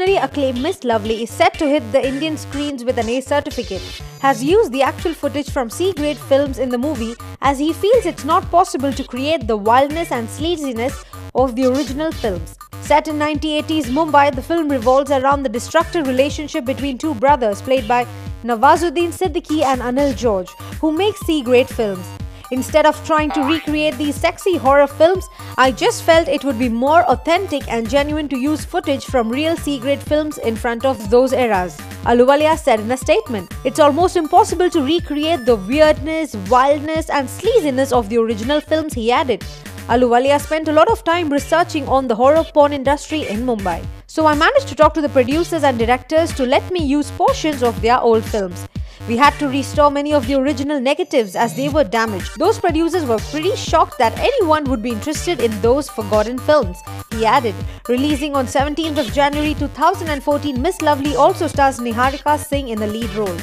internationally acclaimed Miss Lovely is set to hit the Indian screens with an A certificate, has used the actual footage from C grade films in the movie as he feels it's not possible to create the wildness and sleaziness of the original films. Set in 1980s Mumbai, the film revolves around the destructive relationship between two brothers played by Nawazuddin Siddiqui and Anil George, who make C grade films. Instead of trying to recreate these sexy horror films, I just felt it would be more authentic and genuine to use footage from real C-grade films in front of those eras. Ahluwalia said in a statement, It's almost impossible to recreate the weirdness, wildness and sleaziness of the original films he added. Ahluwalia spent a lot of time researching on the horror porn industry in Mumbai. So I managed to talk to the producers and directors to let me use portions of their old films. We had to restore many of the original negatives as they were damaged. Those producers were pretty shocked that anyone would be interested in those forgotten films. He added, releasing on 17th of January 2014, Miss Lovely also stars Niharika Singh in the lead role.